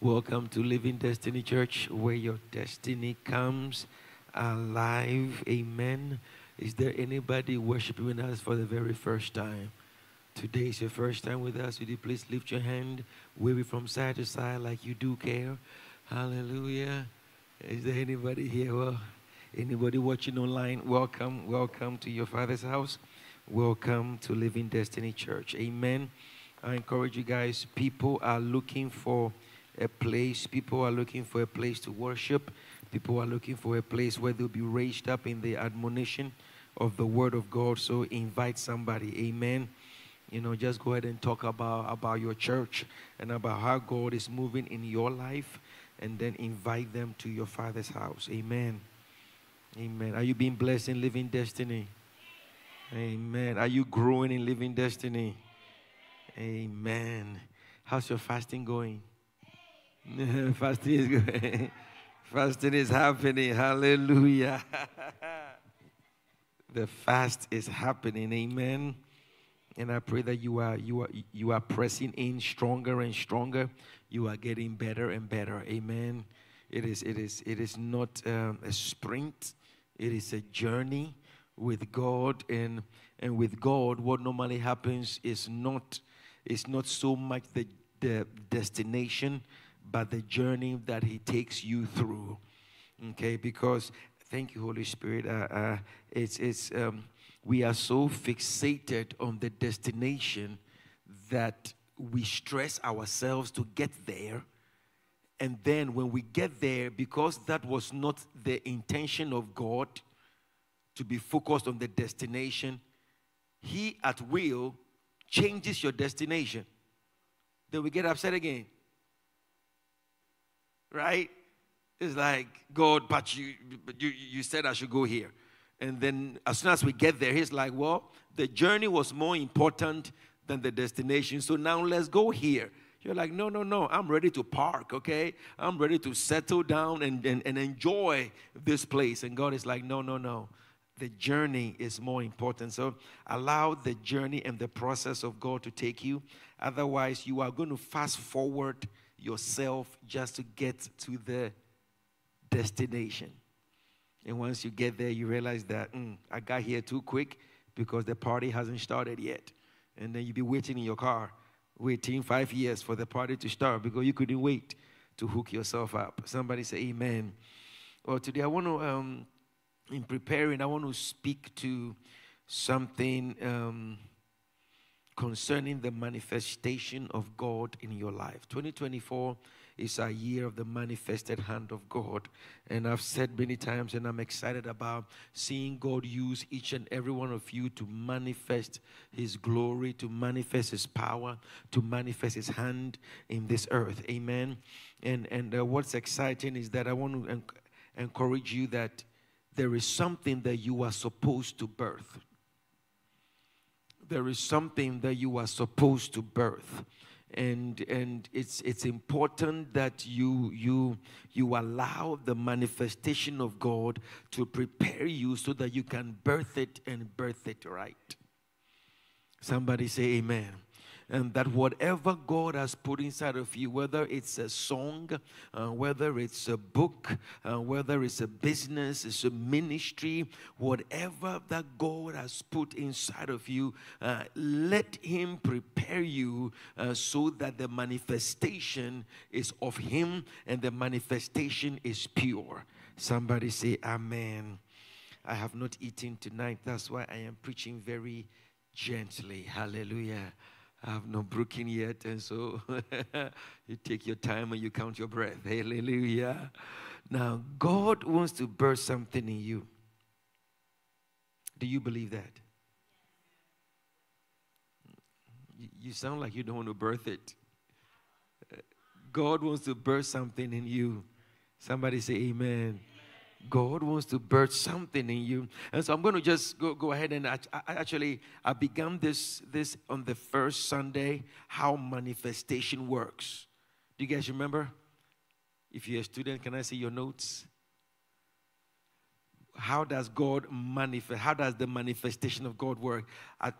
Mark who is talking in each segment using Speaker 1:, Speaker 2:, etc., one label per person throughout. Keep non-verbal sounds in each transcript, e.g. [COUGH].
Speaker 1: Welcome to Living Destiny Church, where your destiny comes alive. Amen. Is there anybody worshiping with us for the very first time? Today is your first time with us. Would you please lift your hand, wave it from side to side like you do care? Hallelujah. Is there anybody here? Well, anybody watching online? Welcome, welcome to your Father's house. Welcome to Living Destiny Church. Amen. I encourage you guys. People are looking for a place. People are looking for a place to worship. People are looking for a place where they'll be raised up in the admonition of the Word of God. So invite somebody. Amen. You know, just go ahead and talk about about your church and about how God is moving in your life, and then invite them to your Father's house. Amen. Amen. Are you being blessed in living destiny? Amen. Are you growing in living destiny? Amen. How's your fasting going? [LAUGHS] fasting is going. [LAUGHS] fasting is happening. Hallelujah. [LAUGHS] the fast is happening. Amen. And I pray that you are you are you are pressing in stronger and stronger. You are getting better and better. Amen. It is it is it is not um, a sprint. It is a journey with God and and with God. What normally happens is not is not so much the the destination, but the journey that He takes you through. Okay, because thank you, Holy Spirit. Uh, uh, it's it's um, we are so fixated on the destination that we stress ourselves to get there. And then when we get there, because that was not the intention of God to be focused on the destination, He at will changes your destination. Then we get upset again. Right? It's like, God, but you, but you, you said I should go here. And then as soon as we get there, he's like, well, the journey was more important than the destination. So now let's go here. You're like, no, no, no, I'm ready to park, okay? I'm ready to settle down and, and, and enjoy this place. And God is like, no, no, no. The journey is more important. So allow the journey and the process of God to take you. Otherwise, you are going to fast forward yourself just to get to the destination. And once you get there, you realize that mm, I got here too quick because the party hasn't started yet. And then you be waiting in your car, waiting five years for the party to start because you couldn't wait to hook yourself up. Somebody say amen. Well, today I want to, um, in preparing, I want to speak to something um, concerning the manifestation of God in your life. 2024 is a year of the manifested hand of God. And I've said many times, and I'm excited about seeing God use each and every one of you to manifest His glory, to manifest His power, to manifest His hand in this earth. Amen. And and uh, what's exciting is that I want to en- encourage you that there is something that you are supposed to birth. There is something that you are supposed to birth and and it's it's important that you you you allow the manifestation of God to prepare you so that you can birth it and birth it right. Somebody say amen and that whatever God has put inside of you, whether it's a song, uh, whether it's a book, uh, whether it's a business, it's a ministry, whatever that God has put inside of you, uh, let Him prepare you uh, so that the manifestation is of Him and the manifestation is pure. Somebody say, Amen. I have not eaten tonight. That's why I am preaching very gently. Hallelujah. I have not broken yet. And so [LAUGHS] you take your time and you count your breath. Hallelujah. Now, God wants to birth something in you. Do you believe that? You sound like you don't want to birth it. Uh, God wants to birth something in you. Somebody say, Amen. God wants to birth something in you. And so I'm going to just go, go ahead and I, I actually, I began this, this on the first Sunday, how manifestation works. Do you guys remember? If you're a student, can I see your notes? How does God manifest? How does the manifestation of God work? I,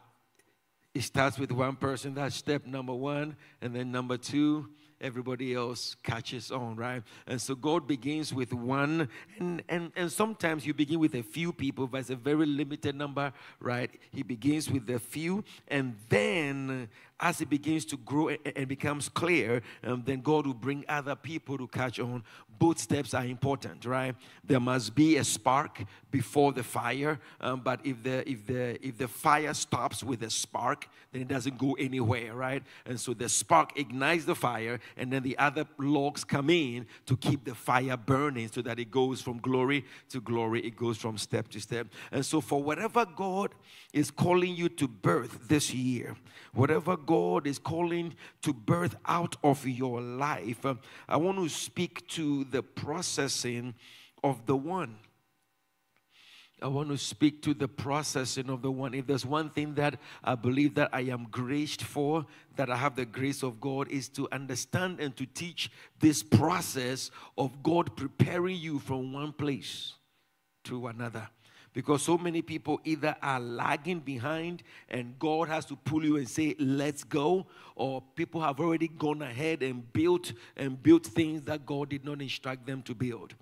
Speaker 1: it starts with one person. That's step number one. And then number two, everybody else catches on, right? And so God begins with one, and, and, and sometimes you begin with a few people, but it's a very limited number, right? He begins with a few, and then as it begins to grow and becomes clear, um, then God will bring other people to catch on. Both steps are important, right? There must be a spark before the fire, um, but if the if the if the fire stops with a spark, then it doesn't go anywhere, right? And so the spark ignites the fire, and then the other logs come in to keep the fire burning, so that it goes from glory to glory. It goes from step to step. And so, for whatever God is calling you to birth this year, whatever God is calling to birth out of your life, uh, I want to speak to the processing of the one. I want to speak to the processing of the one. If there's one thing that I believe that I am graced for, that I have the grace of God, is to understand and to teach this process of God preparing you from one place to another because so many people either are lagging behind and God has to pull you and say, let's go, or people have already gone ahead and built and built things that God did not instruct them to build.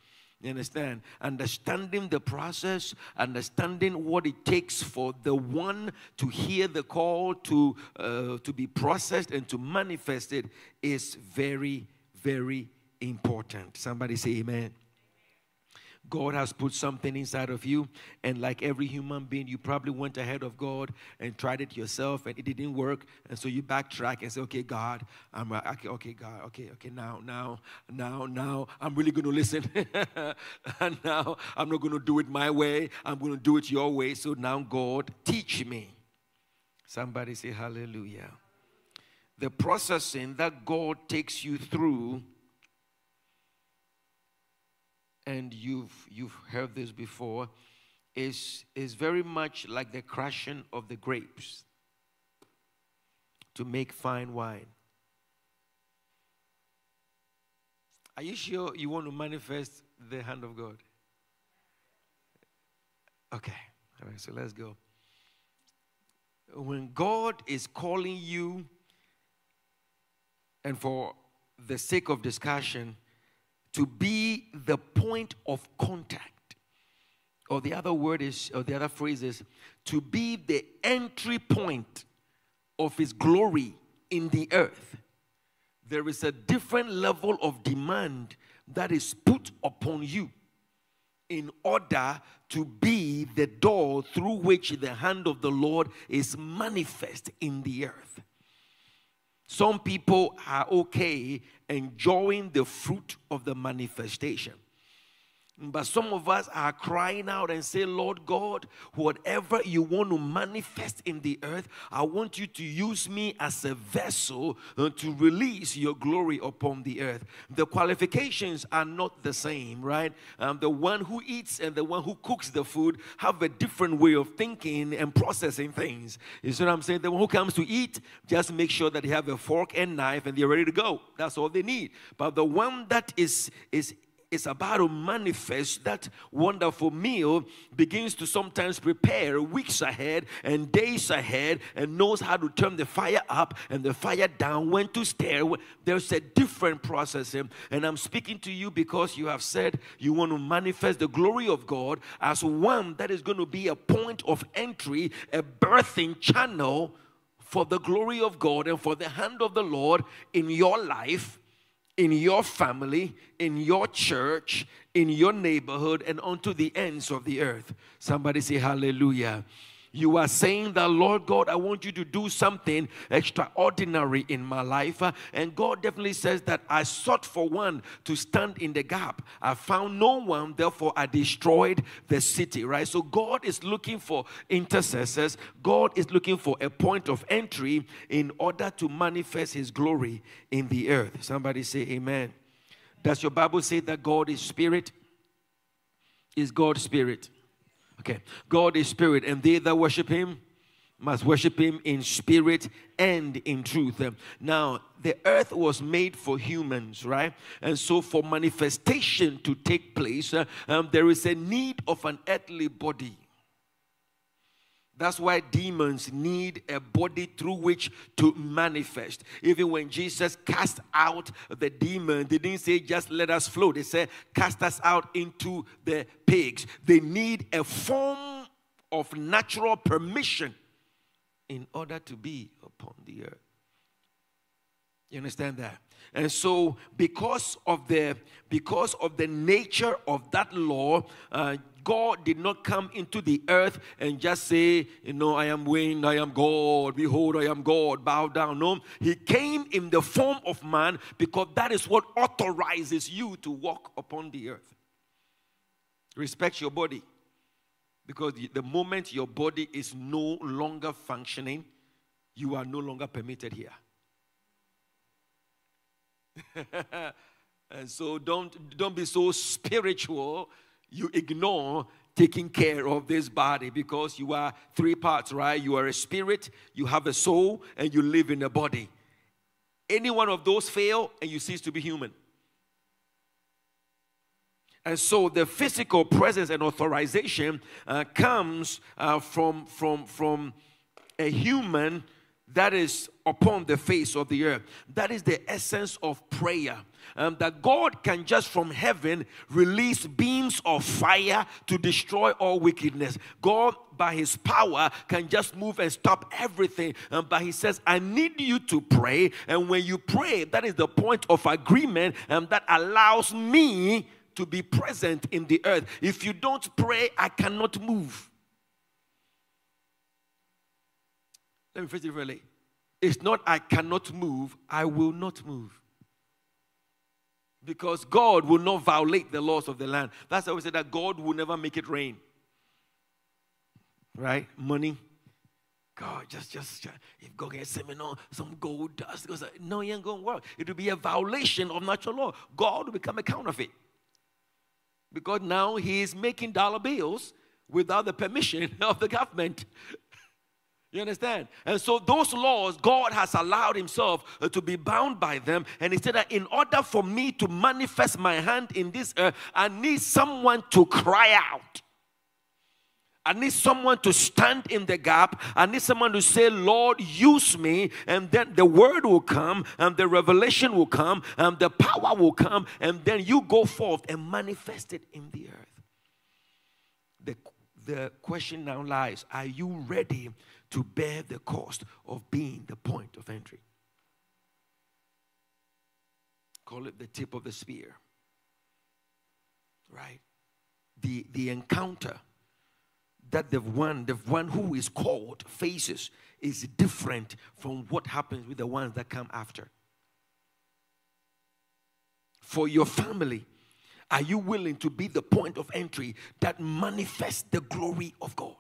Speaker 1: You understand? Understanding the process, understanding what it takes for the one to hear the call, to, uh, to be processed, and to manifest it is very, very important. Somebody say, Amen. God has put something inside of you, and like every human being, you probably went ahead of God and tried it yourself, and it didn't work, and so you backtrack and say, "Okay, God, I'm okay, okay, God, okay, okay, now, now, now, now, I'm really going to listen, [LAUGHS] and now I'm not going to do it my way. I'm going to do it your way. So now, God, teach me." Somebody say Hallelujah. The processing that God takes you through and you've, you've heard this before, is, is very much like the crushing of the grapes to make fine wine. Are you sure you want to manifest the hand of God? Okay, all right, so let's go. When God is calling you, and for the sake of discussion, to be the point of contact. Or the other word is, or the other phrase is, to be the entry point of His glory in the earth. There is a different level of demand that is put upon you in order to be the door through which the hand of the Lord is manifest in the earth. Some people are okay enjoying the fruit of the manifestation. But some of us are crying out and say, Lord God, whatever you want to manifest in the earth, I want you to use me as a vessel uh, to release your glory upon the earth. The qualifications are not the same, right? Um, the one who eats and the one who cooks the food have a different way of thinking and processing things. You see what I'm saying? The one who comes to eat, just make sure that they have a fork and knife and they're ready to go. That's all they need. But the one that is, is is about to manifest, that wonderful meal begins to sometimes prepare weeks ahead and days ahead and knows how to turn the fire up and the fire down, when to stir. There's a different process. Eh? And I'm speaking to you because you have said you want to manifest the glory of God as one that is going to be a point of entry, a birthing channel for the glory of God and for the hand of the Lord in your life in your family, in your church, in your neighborhood, and onto the ends of the earth. Somebody say hallelujah. You are saying that, Lord God, I want you to do something extraordinary in my life. And God definitely says that I sought for one to stand in the gap. I found no one, therefore I destroyed the city, right? So God is looking for intercessors. God is looking for a point of entry in order to manifest his glory in the earth. Somebody say amen. Does your Bible say that God is spirit? Is God spirit? Okay. God is spirit, and they that worship him must worship him in spirit and in truth. Now, the earth was made for humans, right? And so, for manifestation to take place, uh, um, there is a need of an earthly body. That's why demons need a body through which to manifest. Even when Jesus cast out the demon, they didn't say, just let us flow. They said, cast us out into the pigs. They need a form of natural permission in order to be upon the earth. You understand that? And so, because of the because of the nature of that law, uh, God did not come into the earth and just say, you know, I am wind, I am God, behold, I am God, bow down. No, He came in the form of man because that is what authorizes you to walk upon the earth. Respect your body because the moment your body is no longer functioning, you are no longer permitted here. [LAUGHS] and so don't don't be so spiritual you ignore taking care of this body because you are three parts, right? You are a spirit, you have a soul, and you live in a body. Any one of those fail, and you cease to be human. And so the physical presence and authorization uh, comes uh, from, from, from a human that is upon the face of the earth. That is the essence of prayer. Um, that God can just from heaven release beams of fire to destroy all wickedness. God, by His power, can just move and stop everything. Um, but He says, I need you to pray. And when you pray, that is the point of agreement um, that allows me to be present in the earth. If you don't pray, I cannot move. Let me phrase it really. It's not I cannot move, I will not move. Because God will not violate the laws of the land. That's why we say that God will never make it rain. Right? Money. God, just, just, if God me no, some gold dust, because no, it ain't going to work. It will be a violation of natural law. God will become a counterfeit. Because now he is making dollar bills without the permission [LAUGHS] of the government. You understand? And so those laws, God has allowed Himself uh, to be bound by them. And He said that in order for me to manifest my hand in this earth, I need someone to cry out. I need someone to stand in the gap. I need someone to say, Lord, use me. And then the word will come, and the revelation will come, and the power will come. And then you go forth and manifest it in the earth. The, the question now lies Are you ready to bear the cost of being the point of entry. Call it the tip of the spear. Right? The, the encounter that the one, the one who is called faces is different from what happens with the ones that come after. For your family, are you willing to be the point of entry that manifests the glory of God?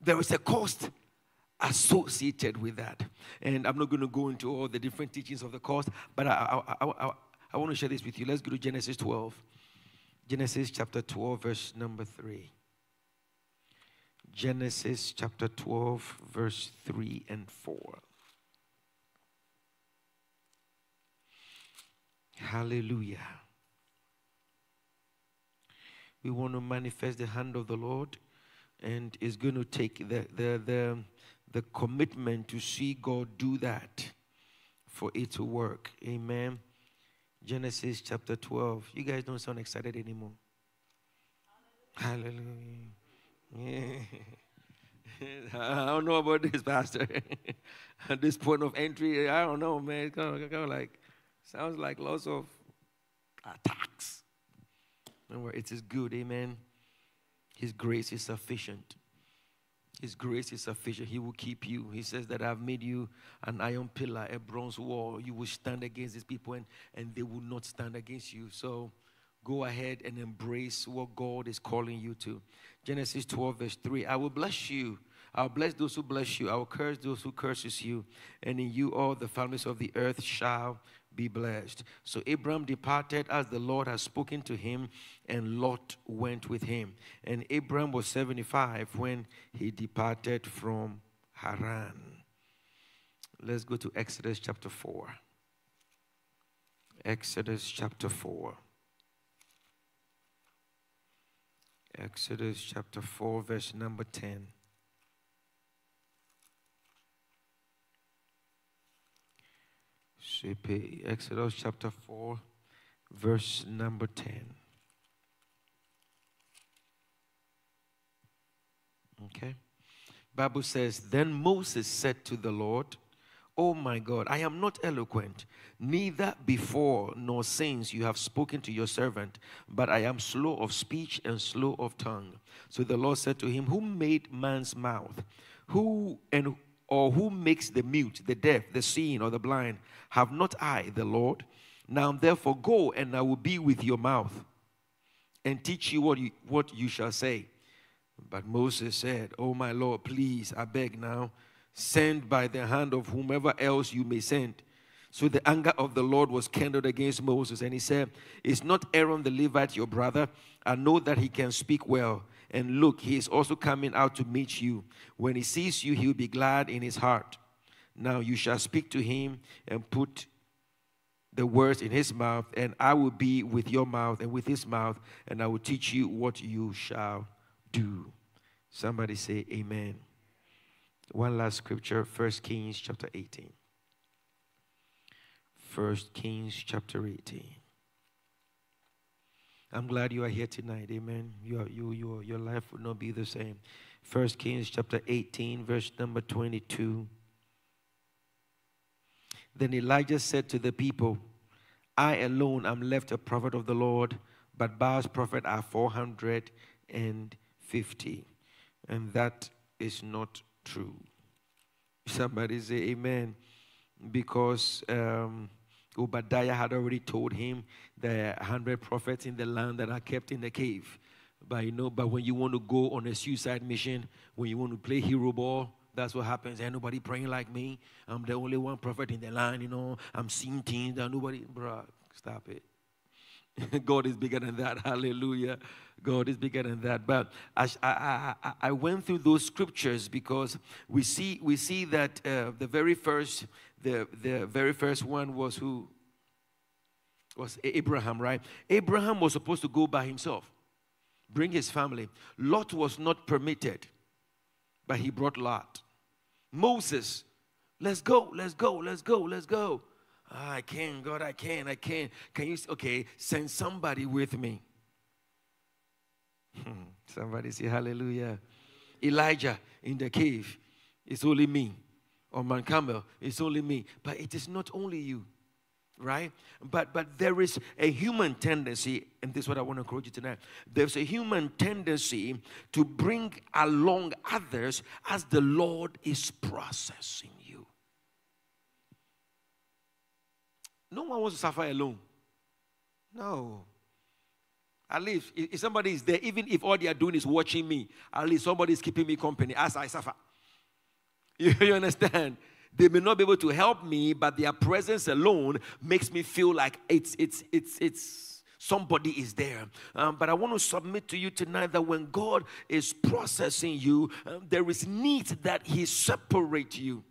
Speaker 1: There is a cost associated with that. And I'm not going to go into all the different teachings of the cost, but I, I, I, I, want to share this with you. Let's go to Genesis 12. Genesis chapter 12, verse number 3. Genesis chapter 12, verse 3 and 4. Hallelujah. We want to manifest the hand of the Lord and is going to take the, the, the, the commitment to see God do that for it to work. Amen. Genesis chapter 12. You guys don't sound excited anymore. Hallelujah. Yeah. [LAUGHS] I don't know about this, Pastor. [LAUGHS] At this point of entry, I don't know, man. Kind of, kind of like, sounds like lots of attacks. Remember, it is good, amen. His grace is sufficient. His grace is sufficient. He will keep you. He says that I've made you an iron pillar, a bronze wall. You will stand against these people and, and they will not stand against you. So go ahead and embrace what God is calling you to. Genesis 12, verse 3. I will bless you. I'll bless those who bless you. I will curse those who curses you. And in you all the families of the earth shall be blessed. So Abram departed as the Lord had spoken to him, and Lot went with him. And Abram was 75 when he departed from Haran. Let's go to Exodus chapter 4. Exodus chapter 4. Exodus chapter 4, verse number 10. Exodus chapter 4, verse number 10. Okay. Bible says, Then Moses said to the Lord, Oh my God, I am not eloquent, neither before nor since you have spoken to your servant, but I am slow of speech and slow of tongue. So the Lord said to him, Who made man's mouth? Who and or who makes the mute, the deaf, the seeing, or the blind? Have not I, the Lord? Now therefore go, and I will be with your mouth, and teach you what you, what you shall say. But Moses said, Oh my Lord, please, I beg now, send by the hand of whomever else you may send. So the anger of the Lord was kindled against Moses, and he said, Is not Aaron the Levite your brother? I know that he can speak well. And look, he is also coming out to meet you. When he sees you, he will be glad in his heart. Now you shall speak to him and put the words in his mouth, and I will be with your mouth and with his mouth, and I will teach you what you shall do. Somebody say amen. One last scripture, First Kings chapter 18. First Kings chapter 18. I'm glad you are here tonight. Amen. Your, you, your, your life would not be the same. First Kings chapter 18, verse number 22. Then Elijah said to the people, I alone am left a prophet of the Lord, but Baal's prophet are 450. And that is not true. Somebody say amen. Because um, Obadiah had already told him the 100 prophets in the land that are kept in the cave. But you know, but when you want to go on a suicide mission, when you want to play hero ball, that's what happens. Ain't nobody praying like me. I'm the only one prophet in the land, you know. I'm seeing things that nobody, bruh, stop it. [LAUGHS] God is bigger than that. [LAUGHS] Hallelujah. God is bigger than that. But I, I, I, I went through those scriptures because we see we see that uh, the very first the, the very first one was who? Was Abraham, right? Abraham was supposed to go by himself, bring his family. Lot was not permitted, but he brought Lot. Moses, let's go, let's go, let's go, let's go. Ah, I can't, God, I can't, I can't. Can you, okay, send somebody with me. Hmm, somebody say hallelujah. Elijah in the cave, it's only me or Mount Carmel, it's only me. But it is not only you, right? But but there is a human tendency, and this is what I want to encourage you tonight. There's a human tendency to bring along others as the Lord is processing you. No one wants to suffer alone. No. At least if somebody is there, even if all they are doing is watching me, at least somebody is keeping me company as I suffer. [LAUGHS] You, you understand? They may not be able to help me, but their presence alone makes me feel like it's it's it's it's somebody is there. Um, but I want to submit to you tonight that when God is processing you, um, there is need that He separate you.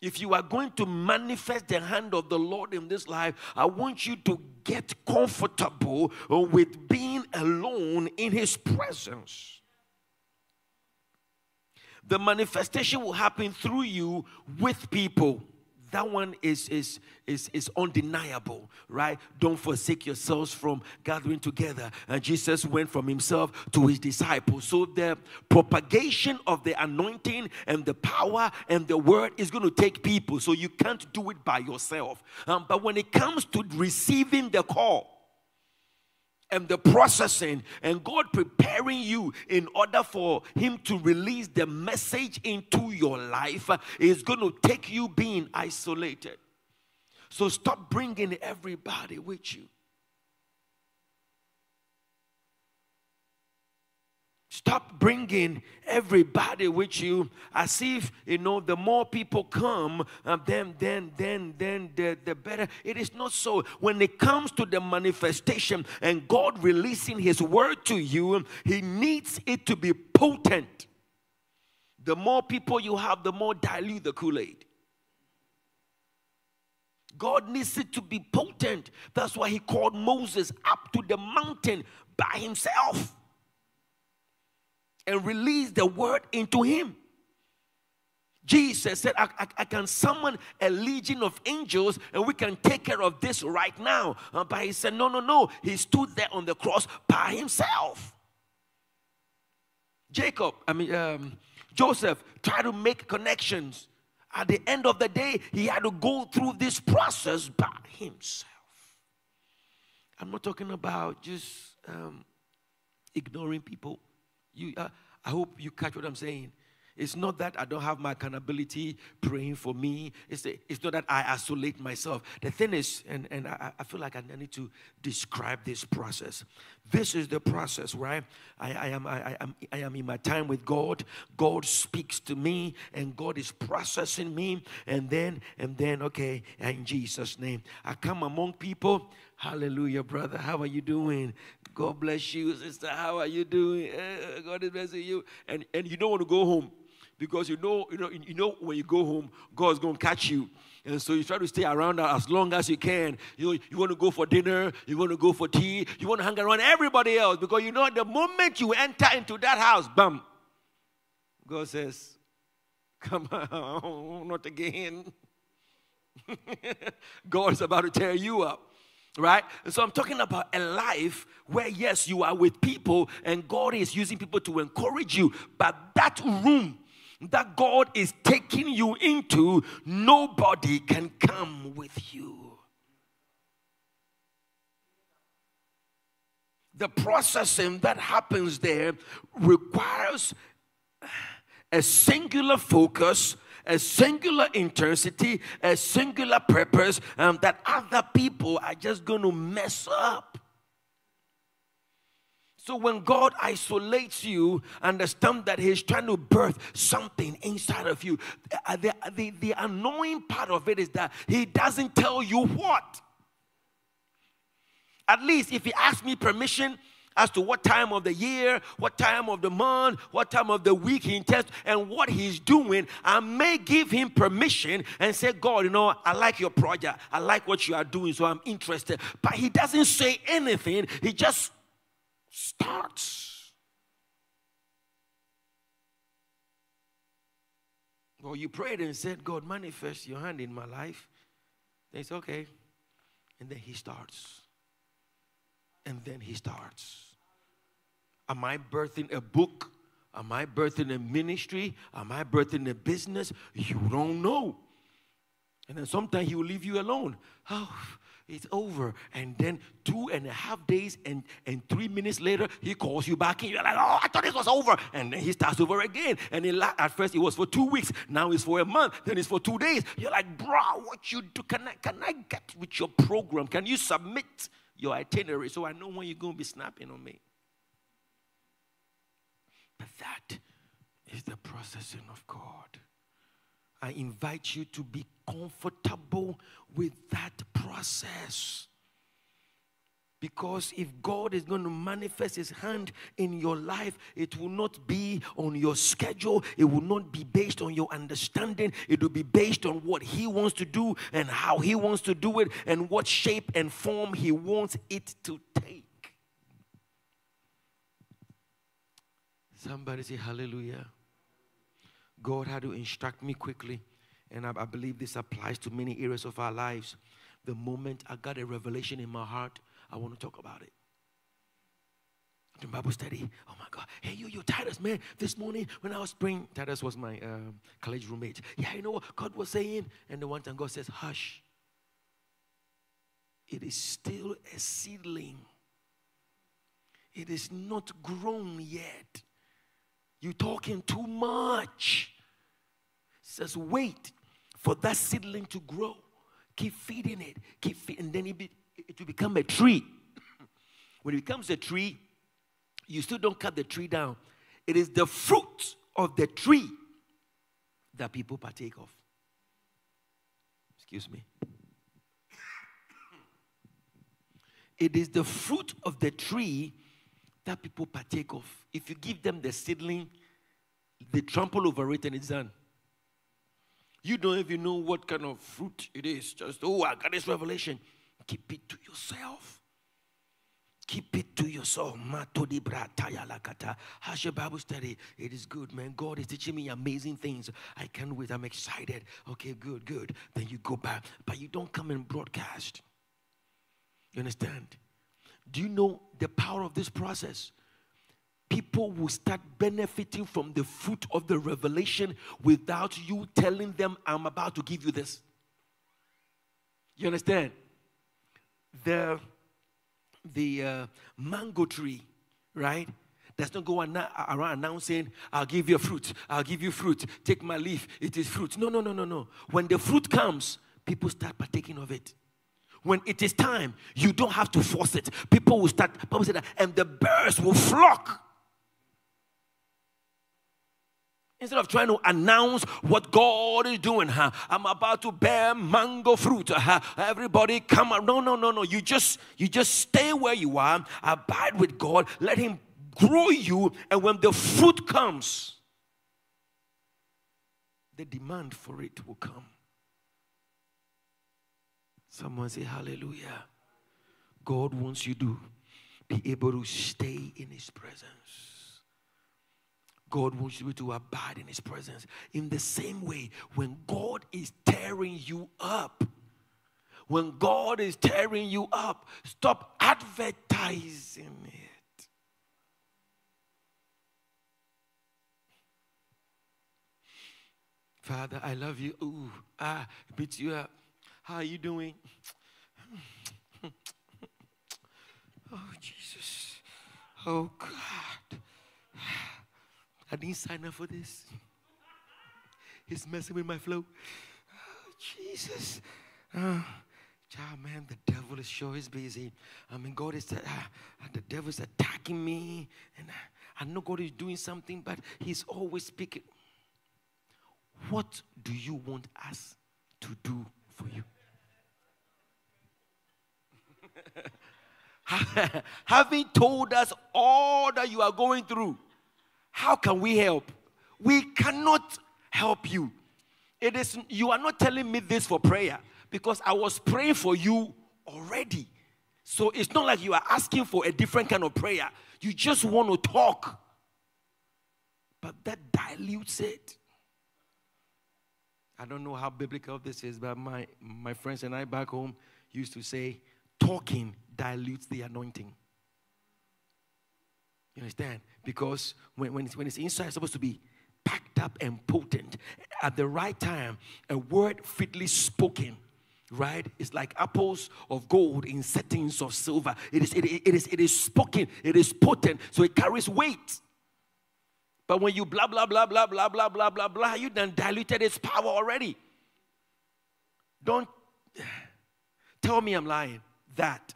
Speaker 1: If you are going to manifest the hand of the Lord in this life, I want you to get comfortable with being alone in His presence the manifestation will happen through you with people that one is, is, is, is undeniable, right? Don't forsake yourselves from gathering together. And Jesus went from himself to his disciples. So the propagation of the anointing and the power and the word is going to take people. So you can't do it by yourself. Um, but when it comes to receiving the call, and the processing and God preparing you in order for Him to release the message into your life is going to take you being isolated. So stop bringing everybody with you. Stop bringing everybody with you as if, you know, the more people come, uh, then, then, then, then the, the better. It is not so. When it comes to the manifestation and God releasing His word to you, He needs it to be potent. The more people you have, the more dilute the Kool Aid. God needs it to be potent. That's why He called Moses up to the mountain by himself. And release the word into him. Jesus said, I, I, I, can summon a legion of angels and we can take care of this right now. Uh, but he said, No, no, no. He stood there on the cross by himself. Jacob, I mean, um, Joseph tried to make connections. At the end of the day, he had to go through this process by himself. I'm not talking about just um, ignoring people. You, uh, I hope you catch what I'm saying. It's not that I don't have my accountability praying for me. It's, it's not that I isolate myself. The thing is, and, and I, I feel like I need to describe this process. This is the process, right? I, I, am, I, I, am, I am in my time with God. God speaks to me, and God is processing me. And then, and then, okay, in Jesus' name, I come among people. Hallelujah, brother. How are you doing? God bless you, sister. How are you doing? Uh, God is blessing you. And, and you don't want to go home because you know, you know, you know when you go home, God's going to catch you. And so you try to stay around as long as you can. You, know, you want to go for dinner, you want to go for tea, you want to hang around everybody else because you know the moment you enter into that house, bam, God says, Come [LAUGHS] on, not again. [LAUGHS] God is about to tear you up right? So I'm talking about a life where, yes, you are with people and God is using people to encourage you, but that room that God is taking you into, nobody can come with you. The processing that happens there requires a singular focus, a singular intensity, a singular purpose um, that other people are just going to mess up. So when God isolates you, understand that He's trying to birth something inside of you. Uh, the, the, the annoying part of it is that He doesn't tell you what. At least if He asks me permission, as to what time of the year, what time of the month, what time of the week he intends, and what he's doing, I may give him permission and say, God, you know, I like your project. I like what you are doing, so I'm interested. But he doesn't say anything. He just starts. Well, you prayed and said, God, manifest your hand in my life. Then it's okay. And then he starts. And then he starts. Am I birthing a book? Am I birthing a ministry? Am I birthing a business? You don't know. And then sometimes he will leave you alone. Oh, it's over. And then two and a half days and, and three minutes later, he calls you back and you're like, oh, I thought this was over. And then he starts over again. And at first it was for two weeks. Now it's for a month. Then it's for two days. You're like, bro, what you do? Can I, can I get with your program? Can you submit your itinerary so I know when you're going to be snapping on me? That is the processing of God. I invite you to be comfortable with that process. Because if God is going to manifest His hand in your life, it will not be on your schedule. It will not be based on your understanding. It will be based on what He wants to do and how He wants to do it and what shape and form He wants it to take. Somebody say hallelujah. God had to instruct me quickly, and I, I believe this applies to many areas of our lives. The moment I got a revelation in my heart, I want to talk about it. The Bible study. Oh my God. Hey, you, you, Titus, man. This morning when I was praying, Titus was my um, college roommate. Yeah, you know what God was saying? And the one time God says, Hush. It is still a seedling, it is not grown yet. You're talking too much. He says, wait for that seedling to grow. Keep feeding it. Keep feeding, and then it, be, it will become a tree. [LAUGHS] when it becomes a tree, you still don't cut the tree down. It is the fruit of the tree that people partake of. Excuse me. [LAUGHS] It is the fruit of the tree that people partake of. If you give them the seedling, they trample over it and it's done. You don't even know what kind of fruit it is. Just, oh, I got this revelation. Keep it to yourself. Keep it to yourself. How's your Bible study? It is good, man. God is teaching me amazing things. I can't wait. I'm excited. Okay, good, good. Then you go back. But you don't come and broadcast. You understand? Do you know the power of this process? People will start benefiting from the fruit of the revelation without you telling them, I'm about to give you this. You understand? The the uh, mango tree, right? Does not go around announcing, I'll give you a fruit, I'll give you fruit, take my leaf, it is fruit. No, no, no, no, no. When the fruit comes, people start partaking of it. When it is time, you don't have to force it. People will start, people say that, and the birds will flock Instead of trying to announce what God is doing, huh? I'm about to bear mango fruit. Huh? Everybody come on. No, no, no, no. You just you just stay where you are, abide with God, let Him grow you, and when the fruit comes, the demand for it will come. Someone say hallelujah. God wants you to be able to stay in his presence. God wants you to abide in His presence. In the same way, when God is tearing you up, when God is tearing you up, stop advertising it. Father, I love you. Ooh, ah, beat you up. How are you doing? oh, Jesus. Oh, God. I didn't sign up for this. He's messing with my flow. Oh, Jesus. Uh, child, man, the devil is sure is busy. I mean, God is, uh, the devil is attacking me. And I know God is doing something, but he's always speaking. What do you want us to do for you? [LAUGHS] Having told us all that you are going through, how can we help? We cannot help you. It is you are not telling me this for prayer because I was praying for you already. So it's not like you are asking for a different kind of prayer. You just want to talk. But that dilutes it. I don't know how biblical this is, but my, my friends and I back home used to say, talking dilutes the anointing. You understand? Because when, when, it's, when it's inside, it's supposed to be packed up and potent. At the right time, a word fitly spoken, right? It's like apples of gold in settings of silver. It is, it, it, is, it is spoken, it is potent, so it carries weight. But when you blah, blah, blah, blah, blah, blah, blah, blah, blah, you then diluted its power already. Don't [SIGHS] tell me I'm lying. That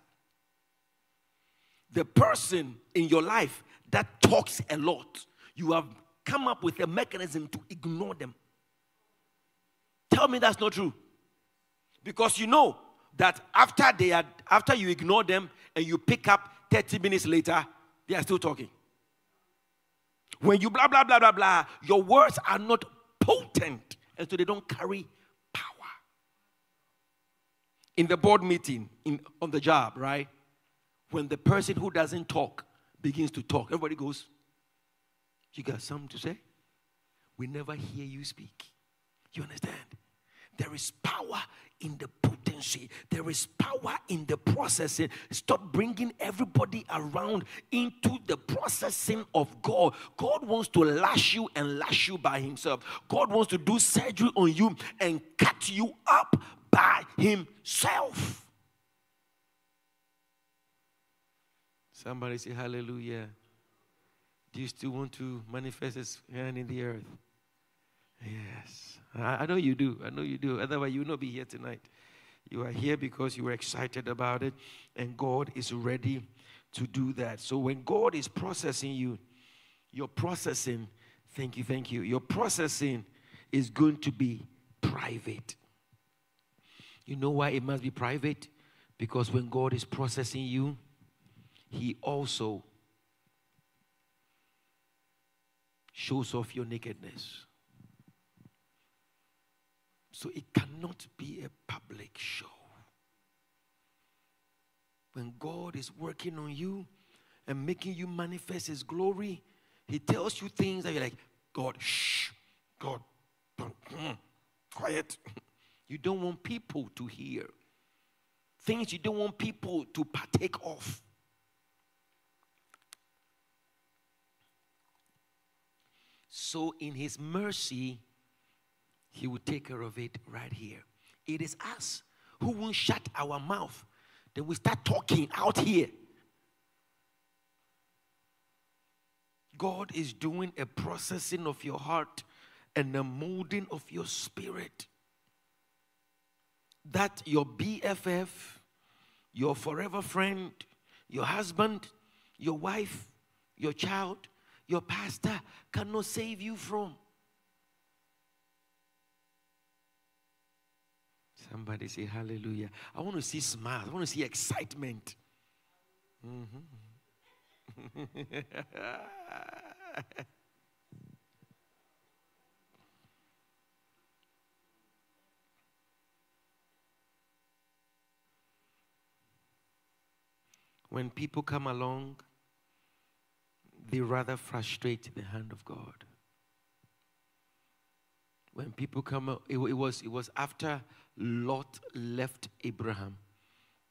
Speaker 1: the person in your life that talks a lot, you have come up with a mechanism to ignore them. Tell me that's not true. Because you know that after they are after you ignore them and you pick up 30 minutes later, they are still talking. When you blah blah blah blah blah, your words are not potent, and so they don't carry. In the board meeting, in, on the job, right? When the person who doesn't talk begins to talk. Everybody goes, You got something to say? We never hear you speak. You understand? There is power in the potency. There is power in the processing. Stop bringing everybody around into the processing of God. God wants to lash you and lash you by Himself. God wants to do surgery on you and cut you up by Himself. Somebody say hallelujah. Do you still want to manifest his hand in the earth? Yes. I, I know you do. I know you do. Otherwise, you will not be here tonight. You are here because you are excited about it, and God is ready to do that. So when God is processing you, your processing, thank you, thank you, your processing is going to be private. You know why it must be private? Because when God is processing you, he also shows off your nakedness. So it cannot be a public show. when God is working on you and making you manifest His glory, He tells you things that you're like, God, shh, God, mm, quiet. [LAUGHS] You don't want people to hear things you don't want people to partake of. So, in His mercy, He will take care of it right here. It is us who won't shut our mouth. Then we start talking out here. God is doing a processing of your heart and a molding of your spirit. That your BFF, your forever friend, your husband, your wife, your child, your pastor cannot save you from. Somebody say hallelujah. I want to see smiles. I want to see excitement. Mm-hmm. [LAUGHS] when people come along, they rather frustrate the hand of God. When people come, it, it, was, it was after Lot left Abraham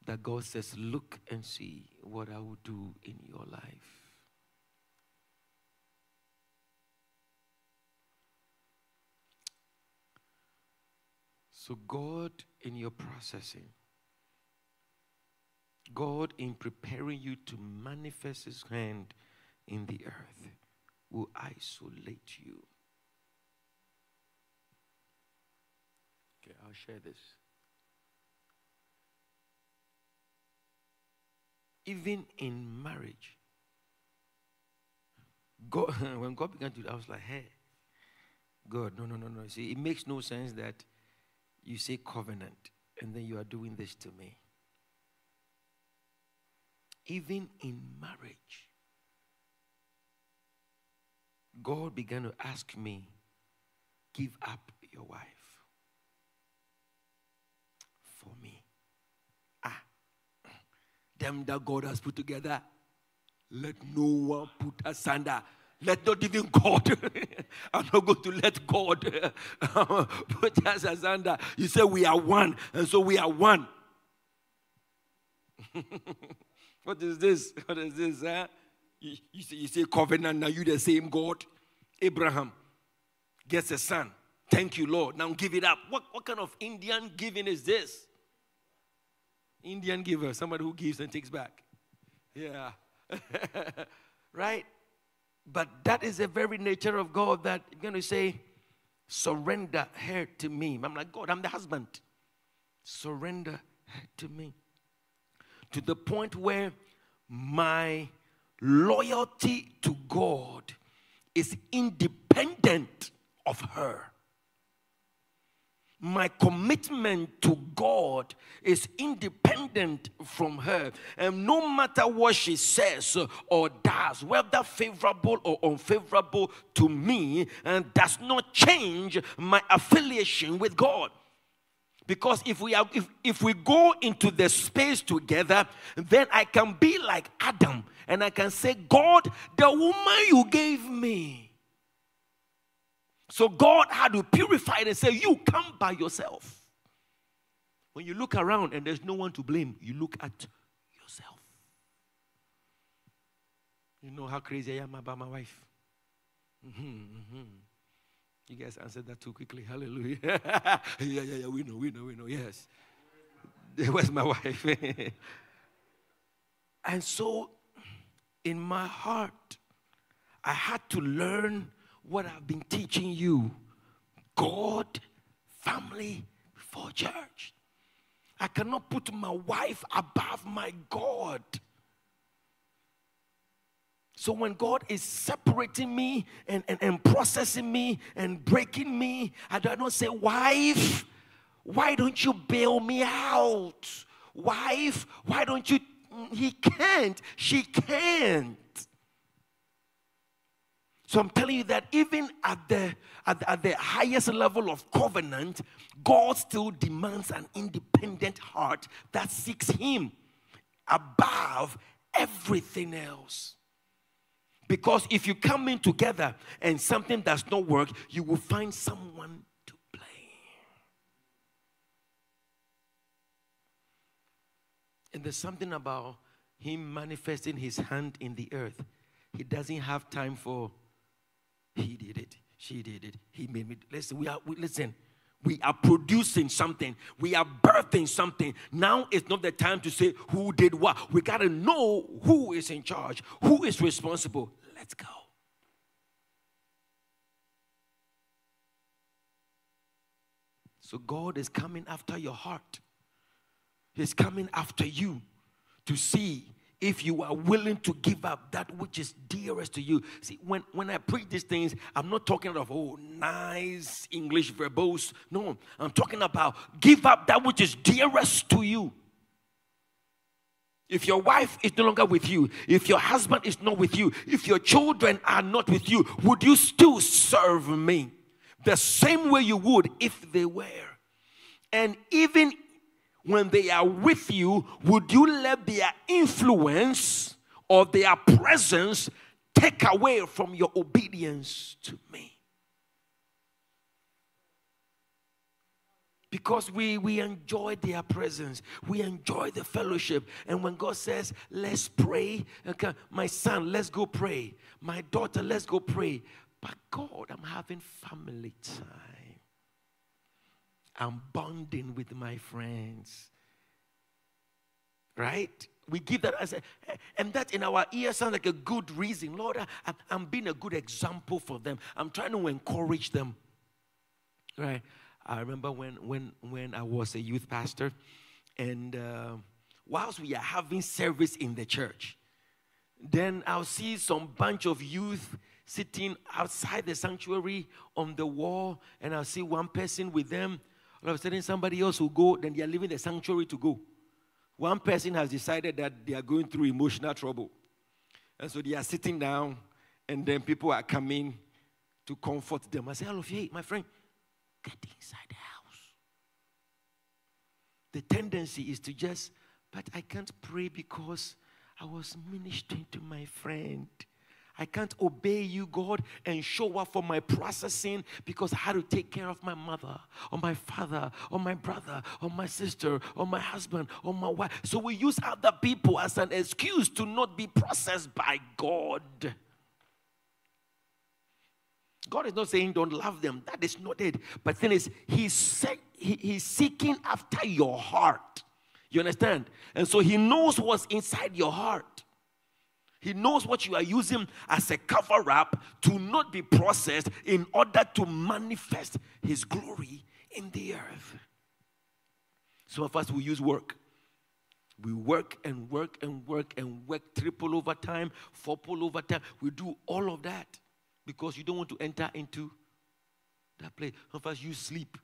Speaker 1: that God says, Look and see what I will do in your life. So, God, in your processing, God, in preparing you to manifest His hand in the earth, will isolate you. Okay, I'll share this. Even in marriage, God, [LAUGHS] when God began to, I was like, hey, God, no, no, no, no. See, it makes no sense that you say covenant and then you are doing this to me even in marriage, God began to ask me, give up your wife for me. Ah, them that God has put together, let no one put asunder. Let not even God. [LAUGHS] I'm not going to let God [LAUGHS] put us asunder. You say we are one, and so we are one. [LAUGHS] What is this? [LAUGHS] What is this? Huh? You, you, say, you say covenant, now you the same God. Abraham gets a son. Thank you, Lord. Now give it up. What, what kind of Indian giving is this? Indian giver, somebody who gives and takes back. Yeah. [LAUGHS] right? But that is the very nature of God that you're going to say, surrender her to me. I'm like, God, I'm the husband. Surrender her to me to the point where my loyalty to God is independent of her. My commitment to God is independent from her. And no matter what she says or does, whether favorable or unfavorable to me, and does not change my affiliation with God. Because if we are if, if we go into the space together, then I can be like Adam and I can say, God, the woman you gave me. So God had to purify it and say, You come by yourself. When you look around and there's no one to blame, you look at yourself. You know how crazy I am about my wife. Mm-hmm, mm-hmm. You guys answered that too quickly. Hallelujah. [LAUGHS] yeah, yeah, yeah. We know, we know, we know. Yes. [LAUGHS] Where's my wife? [LAUGHS] and so, in my heart, I had to learn what I've been teaching you God, family, before church. I cannot put my wife above my God. So when God is separating me and, and, and processing me and breaking me, I do not say, Wife, why don't you bail me out? Wife, why don't you? Mm, he can't. She can't. So I'm telling you that even at the, at the, at the highest level of covenant, God still demands an independent heart that seeks Him above everything else. Because if you come in together and something does not work, you will find someone to blame. And there's something about him manifesting his hand in the earth. He doesn't have time for he did it, she did it, he made me. Listen, we are we, listen. We are producing something. We are birthing something. Now it's not the time to say who did what. We got to know who is in charge, who is responsible. Let's go. So God is coming after your heart. He's coming after you to see if you are willing to give up that which is dearest to you. See, when, when I preach these things, I'm not talking of, oh, nice English verbose. No, I'm talking about give up that which is dearest to you. If your wife is no longer with you, if your husband is not with you, if your children are not with you, would you still serve me the same way you would if they were? And even when they are with you, would you let their influence or their presence take away from your obedience to me? Because we, we enjoy their presence, we enjoy the fellowship. And when God says, Let's pray, okay, my son, let's go pray, my daughter, let's go pray. But God, I'm having family time. I'm bonding with my friends. Right? We give that as a, and that in our ears sounds like a good reason. Lord, I, I'm being a good example for them. I'm trying to encourage them. Right? I remember when when when I was a youth pastor, and uh, whilst we are having service in the church, then I'll see some bunch of youth sitting outside the sanctuary on the wall, and I'll see one person with them all of a sudden, somebody else will go, then they are leaving the sanctuary to go. One person has decided that they are going through emotional trouble. And so they are sitting down, and then people are coming to comfort them. I say, All of you, hey, my friend, get inside the house. The tendency is to just, but I can't pray because I was ministering to my friend. I can't obey you, God, and show up for my processing because I had to take care of my mother or my father or my brother or my sister or my husband or my wife. So we use other people as an excuse to not be processed by God. God is not saying don't love them. That is not it. But thing is, he's, he, he's seeking after your heart. You understand? And so he knows what's inside your heart. He knows what you are using as a cover up to not be processed in order to manifest His glory in the earth. Some of us will use work. We work and work and work and work triple over time, fourple over time. We do all of that because you don't want to enter into that place. Some of us, you sleep.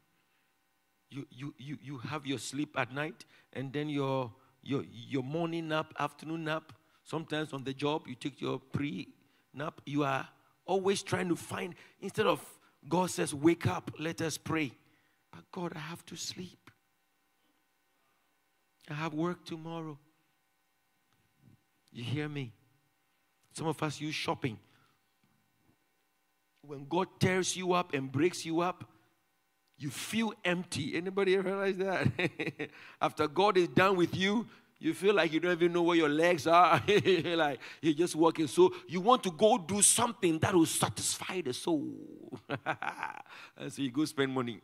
Speaker 1: You, you, you, you have your sleep at night and then your, your, your morning nap, afternoon nap, Sometimes on the job, you take your pre nap, you are always trying to find, instead of God says, Wake up, let us pray. But God, I have to sleep. I have work tomorrow. You hear me? Some of us use shopping. When God tears you up and breaks you up, you feel empty. Anybody realize that? [LAUGHS] After God is done with you, you feel like you don't even know where your legs are. [LAUGHS] like you're just walking. So you want to go do something that will satisfy the soul. [LAUGHS] and so you go spend money.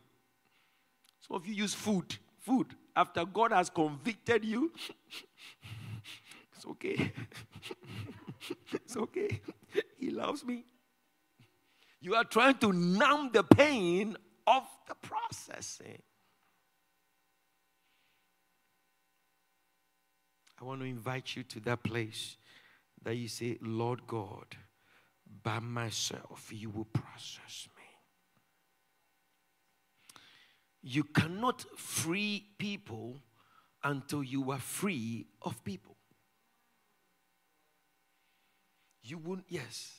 Speaker 1: Some of you use food. Food. After God has convicted you, [LAUGHS] it's okay. it's okay. He loves me. You are trying to numb the pain of the processing. I want to invite you to that place that you say, Lord God, by myself, you will process me. You cannot free people until you are free of people. You won't, yes.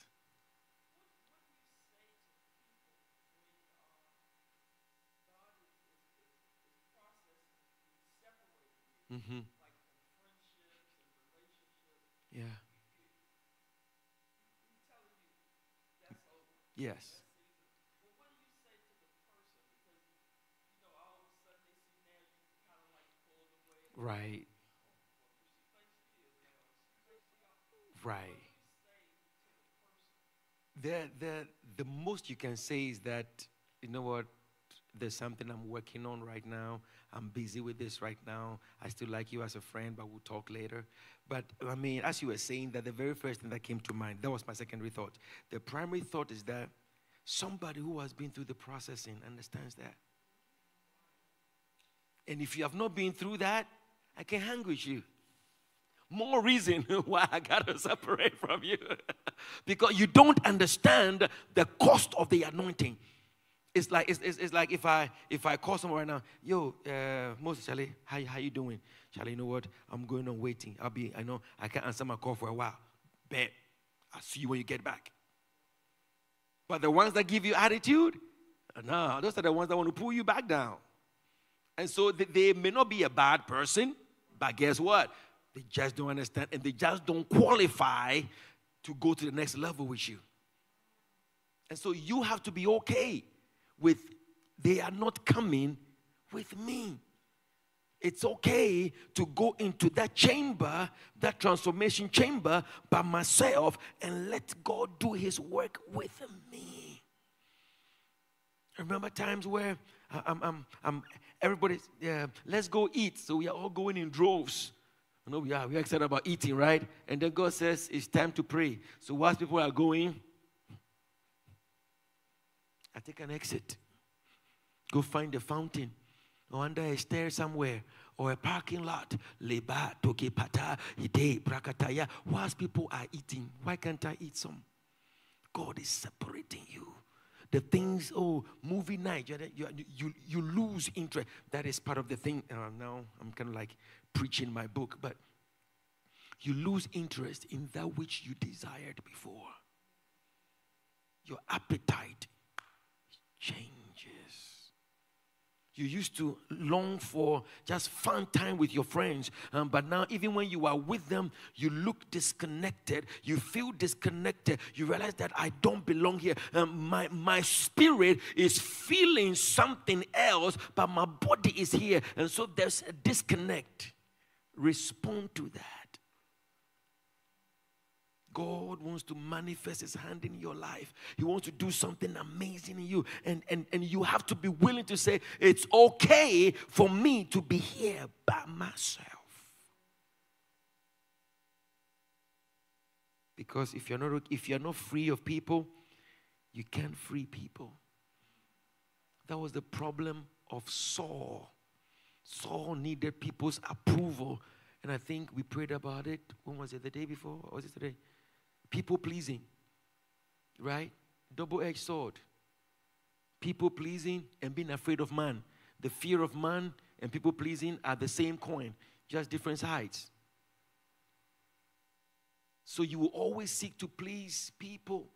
Speaker 1: Mm-hmm. Yeah. Yes. Right. Right. The, the, the most you can say is that, you know what, there's something I'm working on right now. I'm busy with this right now. I still like you as a friend, but we'll talk later. But I mean, as you were saying, that the very first thing that came to mind, that was my secondary thought. The primary thought is that somebody who has been through the processing understands that. And if you have not been through that, I can hang with you. More reason [LAUGHS] why I gotta separate from you. [LAUGHS] because you don't understand the cost of the anointing. It's like it's, it's, it's, like if I if I call someone right now, yo, uh, Moses, Charlie, how how you doing? Charlie, you know what? I'm going on waiting. I'll be. I know I can't answer my call for a while. Bet I'll see you when you get back. But the ones that give you attitude, no, those are the ones that want to pull you back down. And so they, they may not be a bad person, but guess what? They just don't understand and they just don't qualify to go to the next level with you. And so you have to be okay with they are not coming with me. It's okay to go into that chamber, that transformation chamber by myself and let God do his work with me. I remember times where I'm, I'm, I'm everybody, yeah, let's go eat. So we are all going in droves. I know we are, we're excited about eating, right? And then God says it's time to pray. So whilst people are going, I take an exit. Go find a fountain or under a stair somewhere or a parking lot. Leba, toke pata, ide, prakataya. Whilst people are eating, why can't I eat some? God is separating you. The things, oh, movie night, you, you, you, you lose interest. That is part of the thing. Uh, now I'm kind of like preaching my book, but you lose interest in that which you desired before. Your appetite changes. You used to long for just fun time with your friends, um, but now, even when you are with them, you look disconnected. You feel disconnected. You realize that I don't belong here. Um, my, my spirit is feeling something else, but my body is here. And so there's a disconnect. Respond to that. God wants to manifest his hand in your life. He wants to do something amazing in you. And, and, and you have to be willing to say, it's okay for me to be here by myself. Because if you're not if you're not free of people, you can't free people. That was the problem of Saul. Saul needed people's approval. And I think we prayed about it. When was it? The day before? Or was it today? People pleasing, right? Double edged sword. People pleasing and being afraid of man. The fear of man and people pleasing are the same coin, just different sides. So you will always seek to please people.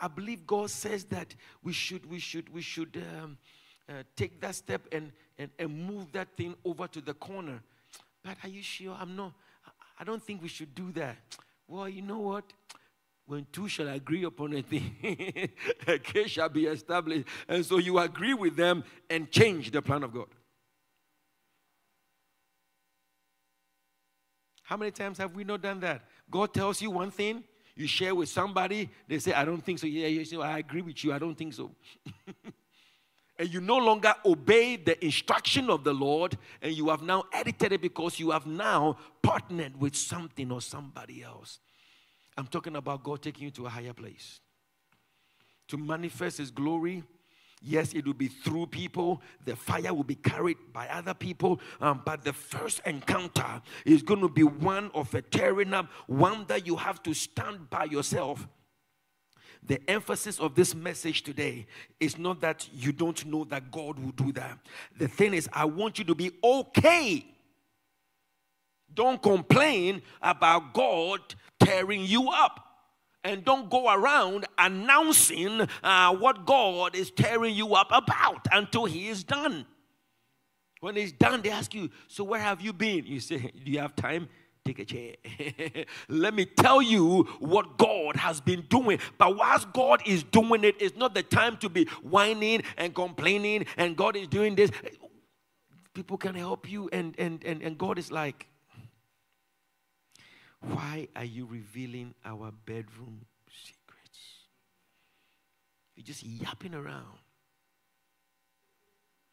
Speaker 1: I believe God says that we should, we should, we should um, uh, take that step and, and, and move that thing over to the corner. But are you sure? I'm not. I don't think we should do that. Well, you know what? When two shall agree upon a thing, [LAUGHS] a case shall be established. And so you agree with them and change the plan of God. How many times have we not done that? God tells you one thing, you share with somebody, they say, I don't think so. Yeah, you say, I agree with you, I don't think so. [LAUGHS] and you no longer obey the instruction of the Lord, and you have now edited it because you have now partnered with something or somebody else. I'm talking about God taking you to a higher place. To manifest His glory, yes, it will be through people. The fire will be carried by other people. Um, but the first encounter is going to be one of a tearing up, one that you have to stand by yourself. The emphasis of this message today is not that you don't know that God will do that. The thing is, I want you to be okay. Don't complain about God tearing you up. And don't go around announcing uh, what God is tearing you up about until He is done. When He's done, they ask you, So where have you been? You say, Do you have time? take a chair. [LAUGHS] Let me tell you what God has been doing. But whilst God is doing it, it's not the time to be whining and complaining, and God is doing this. People can help you, and, and, and, and God is like, Why are you revealing our bedroom secrets? You're just yapping around.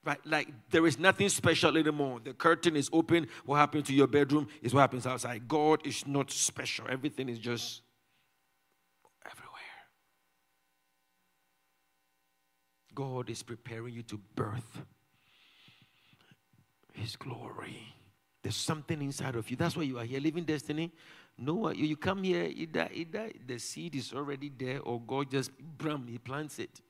Speaker 1: Right? Like there is nothing special anymore. The curtain is open. What happened to your bedroom is what happens outside. God is not special. Everything is just everywhere. God is preparing you to birth His glory. There's something inside of you. That's why you are here, living destiny. No, you, you come here, either, either the seed is already there or God just, bram, He plants it.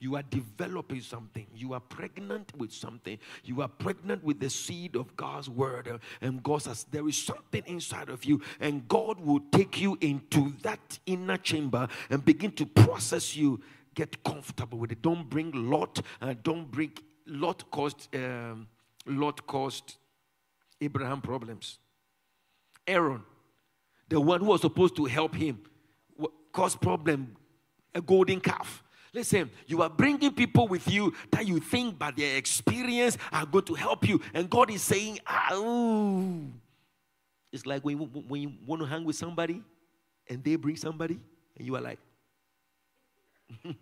Speaker 1: You are developing something. You are pregnant with something. You are pregnant with the seed of God's word. And God says, There is something inside of you. And God will take you into that inner chamber and begin to process you. Get comfortable with it. Don't bring Lot. Uh, don't bring Lot caused, um, Lot caused Abraham problems. Aaron, the one who was supposed to help him, caused problem. A golden calf Listen, you are bringing people with you that you think by their experience are going to help you. And God is saying, oh. It's like when you, when you want to hang with somebody and they bring somebody and you are like, [LAUGHS]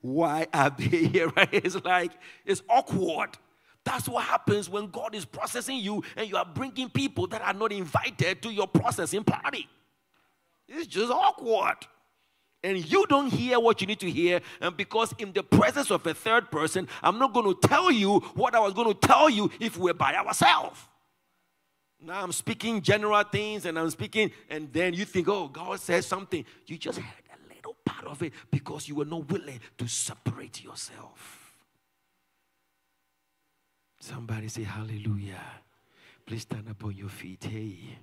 Speaker 1: why are they here? [LAUGHS] Right? It's like, it's awkward. That's what happens when God is processing you and you are bringing people that are not invited to your processing party. It's just awkward and you don't hear what you need to hear, and because in the presence of a third person, I'm not going to tell you what I was going to tell you if we're by ourselves. Now I'm speaking general things and I'm speaking, and then you think, oh, God says something. You just heard a little part of it because you were not willing to separate yourself. Somebody say hallelujah. Please stand up on your feet. Hey.